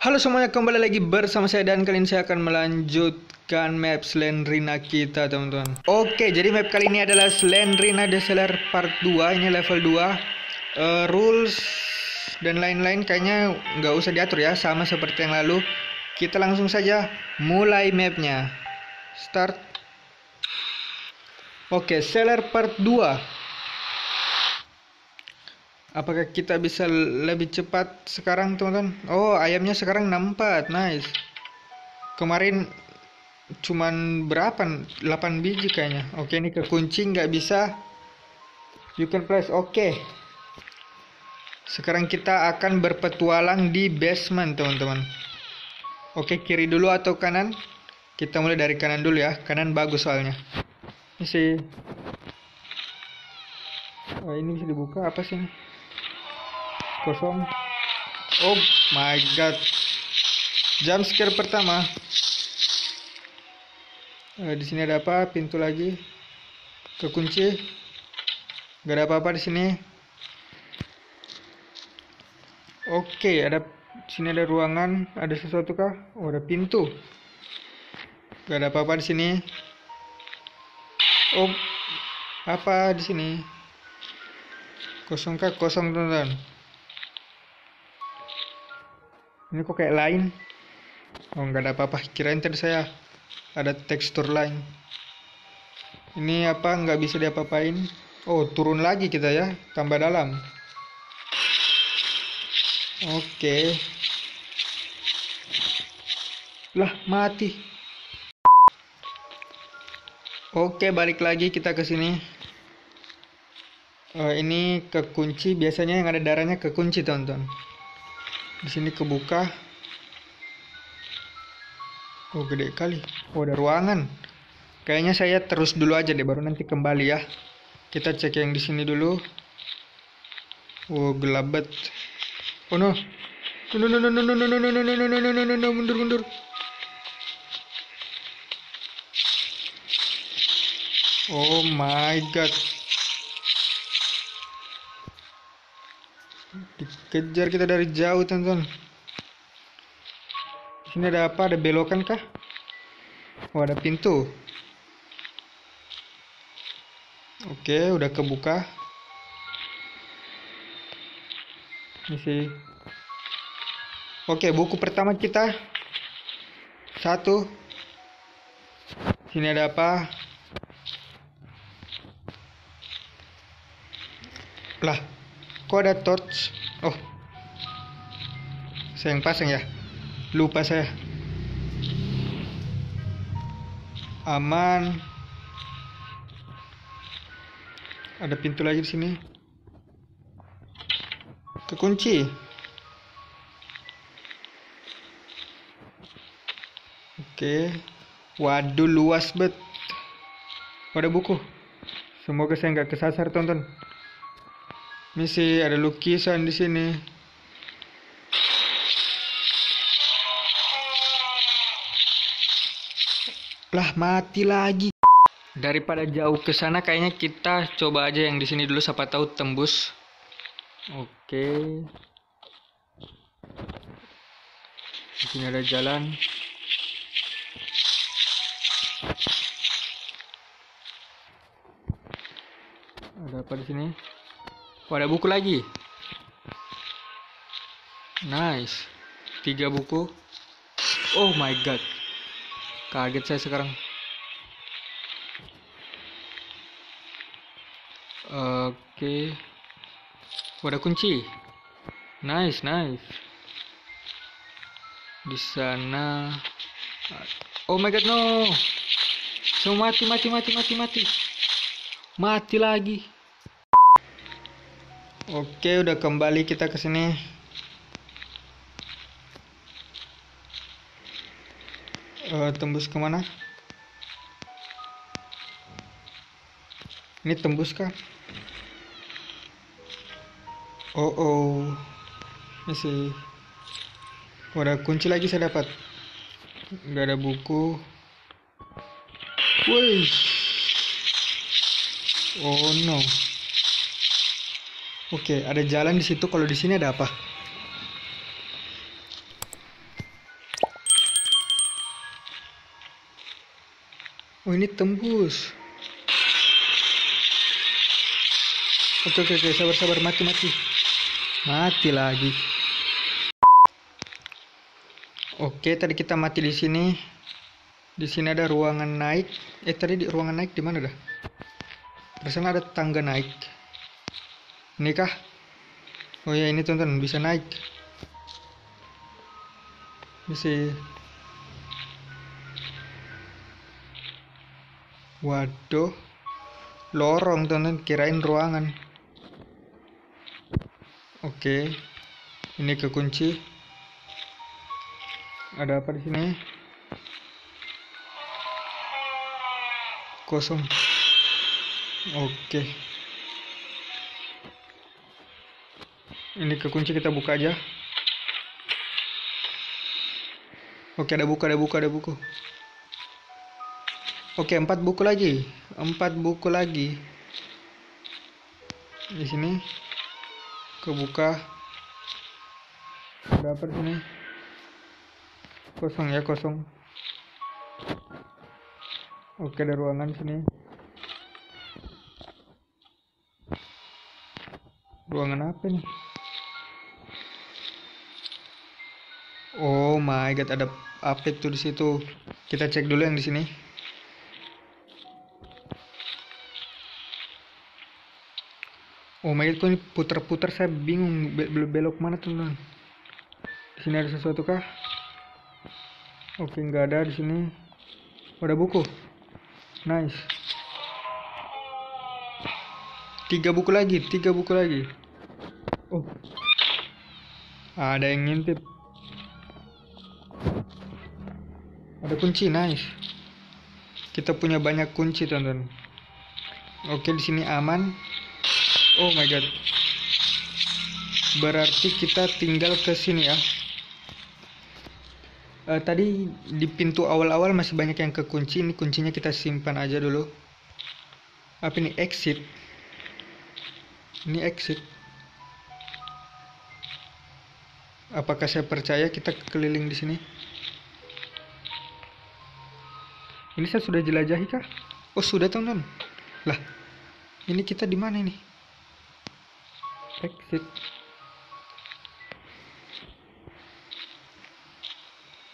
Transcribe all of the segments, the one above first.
Halo semuanya, kembali lagi bersama saya dan kali ini saya akan melanjutkan map Slendrina kita teman-teman. Oke, jadi map kali ini adalah Slendrina Deseler Part 2, ini level 2 uh, Rules dan lain-lain kayaknya nggak usah diatur ya, sama seperti yang lalu. Kita langsung saja mulai mapnya. Start. Oke, Seller Part 2 Apakah kita bisa lebih cepat sekarang teman-teman? Oh ayamnya sekarang 64 nice Kemarin cuman berapa? 8 biji kayaknya Oke ini kekunci nggak bisa You can press oke Sekarang kita akan berpetualang di basement teman-teman Oke kiri dulu atau kanan? Kita mulai dari kanan dulu ya Kanan bagus soalnya Ini sih Oh ini bisa dibuka apa sih ini? Kosong oh my god jam scare pertama uh, di sini ada apa pintu lagi kekunci gak ada apa-apa di sini oke ada di sini ada ruangan ada sesuatu kah oh ada pintu gak ada apa-apa di sini oh apa di sini kosong kah kosong teman-teman ini kok kayak lain? Oh nggak ada apa-apa. Kirain tadi saya ada tekstur lain. Ini apa nggak bisa diapa-apain? Oh turun lagi kita ya tambah dalam. Oke. Lah mati. Oke balik lagi kita ke sini. Uh, ini kekunci biasanya yang ada darahnya kekunci teman-teman di sini kebuka oh gede kali oh ada ruangan kayaknya saya terus dulu aja deh baru nanti kembali ya kita cek yang di sini dulu oh gelap banget oh no no no no no no no no no no no no no no no no mundur mundur oh my god Dikejar kita dari jauh, teman-teman. Sini ada apa? Ada belokan kah? Oh, ada pintu. Oke, udah kebuka. Ini sih. Oke, buku pertama kita. Satu. Sini ada apa? Lah, Kok ada torch? Oh. Saya yang pasang ya. Lupa saya. Aman. Ada pintu lagi di sini. Kekunci. Oke. Waduh luas bet. Ada buku. Semoga saya nggak kesasar tonton. Misi ada lukisan di sini. Lah mati lagi. Daripada jauh ke sana kayaknya kita coba aja yang di sini dulu siapa tahu tembus. Oke. Di sini ada jalan. Ada apa di sini? Oh, ada buku lagi. Nice. Tiga buku. Oh my god. Kaget saya sekarang. Oke. Okay. Oh, ada kunci. Nice, nice. Di sana. Oh my god, no. Semua mati, mati, mati, mati, mati. Mati lagi. Oke, udah kembali kita ke sini. Uh, tembus ke mana? Ini tembus kah? Oh oh, ini sih. Oh, ada kunci lagi saya dapat. Gak ada buku. Woi. Oh no. Oke, ada jalan di situ. Kalau di sini ada apa? Oh, ini tembus. Oke, oke, oke. Sabar, sabar. Mati, mati. Mati lagi. Oke, tadi kita mati di sini. Di sini ada ruangan naik. Eh, tadi di ruangan naik di mana dah? Perasaan ada tangga naik. Ini kah? Oh ya ini tonton bisa naik. Bisa. Waduh. Lorong tonton kirain ruangan. Oke. Ini kekunci. Ada apa di sini? Kosong. Oke. Ini kekunci kita buka aja. Oke, ada buku, ada buku, ada buku. Oke, empat buku lagi. Empat buku lagi. Di sini. Kebuka. Ada apa di sini? Kosong ya, kosong. Oke, ada ruangan sini. Ruangan apa nih? Oh my god, ada apa itu di situ? Kita cek dulu yang di sini. Oh my god, kok ini putar-putar saya bingung be belok mana teman. Di sini ada sesuatu kah? Oke, nggak ada di sini. Oh, ada buku. Nice. Tiga buku lagi, tiga buku lagi. Oh. Ada yang ngintip. Ada kunci, nice. Kita punya banyak kunci, teman-teman. Oke, di sini aman. Oh my god. Berarti kita tinggal ke sini ya. Uh, tadi di pintu awal-awal masih banyak yang kekunci. Ini kuncinya kita simpan aja dulu. Apa ini exit? Ini exit. Apakah saya percaya kita keliling di sini? Ini saya sudah jelajahi kah? Oh sudah teman-teman. Lah, ini kita di mana ini? Exit.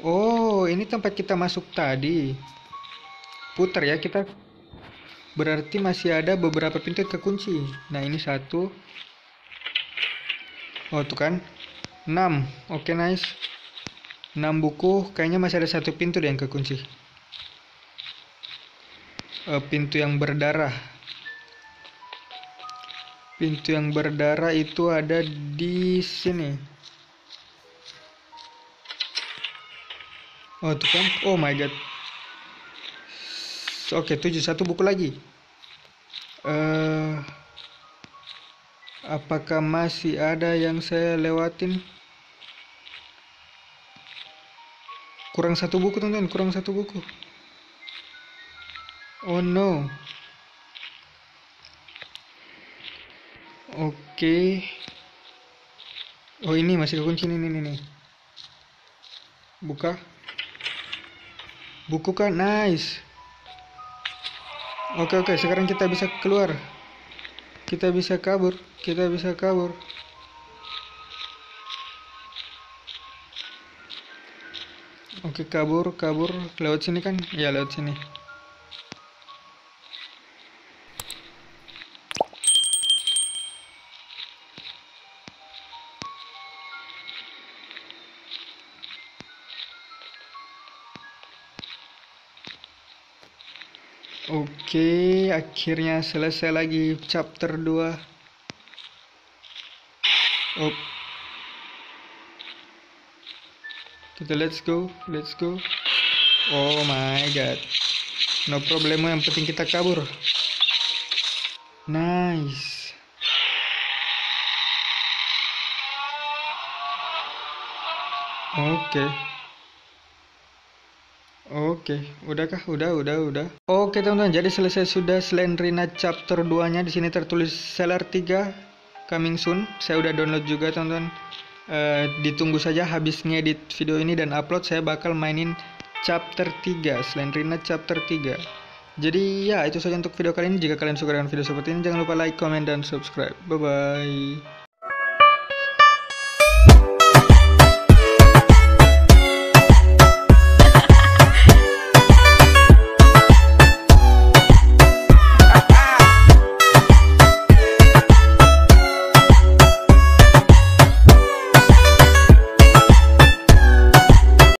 Oh, ini tempat kita masuk tadi. Putar ya kita. Berarti masih ada beberapa pintu yang kekunci. Nah, ini satu. Oh, tuh kan. 6. Oke, okay, nice. 6 buku. Kayaknya masih ada satu pintu yang kekunci. Uh, pintu yang berdarah. Pintu yang berdarah itu ada di sini. Oh, tuh kan. Oh my god. Oke, tujuh satu buku lagi. Uh, apakah masih ada yang saya lewatin? Kurang satu buku, teman-teman. Kurang satu buku. Oh no. Oke. Okay. Oh ini masih kekunci nih nih nih. Buka. Buku kan nice. Oke okay, oke okay. sekarang kita bisa keluar. Kita bisa kabur. Kita bisa kabur. Oke okay, kabur kabur lewat sini kan? Ya lewat sini. Oke, akhirnya selesai lagi chapter 2. Oh. Kita let's go, let's go. Oh my god. No problem, yang penting kita kabur. Nice. Oke. Okay. Oke, udahkah? Udah, udah, udah. Oke, teman-teman. Jadi selesai sudah Slendrina chapter 2-nya. Di sini tertulis seller 3 coming soon. Saya udah download juga, teman-teman. Uh, ditunggu saja habis ngedit video ini dan upload saya bakal mainin chapter 3, Slendrina chapter 3. Jadi ya itu saja untuk video kali ini. Jika kalian suka dengan video seperti ini jangan lupa like, comment, dan subscribe. Bye bye.